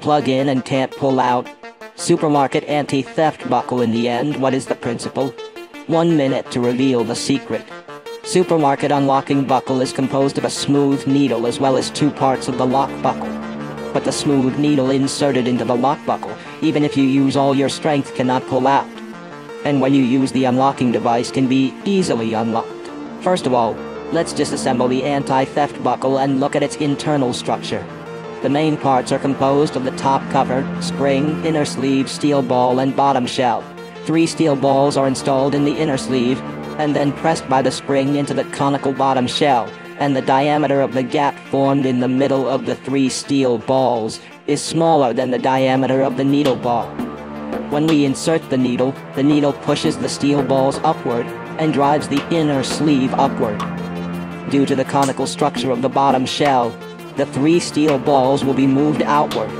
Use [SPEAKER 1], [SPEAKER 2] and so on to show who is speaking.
[SPEAKER 1] Plug in and can't pull out. Supermarket anti-theft buckle in the end, what is the principle? One minute to reveal the secret. Supermarket unlocking buckle is composed of a smooth needle as well as two parts of the lock buckle. But the smooth needle inserted into the lock buckle, even if you use all your strength cannot pull out. And when you use the unlocking device can be easily unlocked. First of all, let's disassemble the anti-theft buckle and look at its internal structure. The main parts are composed of the top cover, spring, inner sleeve, steel ball, and bottom shell. Three steel balls are installed in the inner sleeve, and then pressed by the spring into the conical bottom shell, and the diameter of the gap formed in the middle of the three steel balls is smaller than the diameter of the needle ball. When we insert the needle, the needle pushes the steel balls upward and drives the inner sleeve upward. Due to the conical structure of the bottom shell, the three steel balls will be moved outward.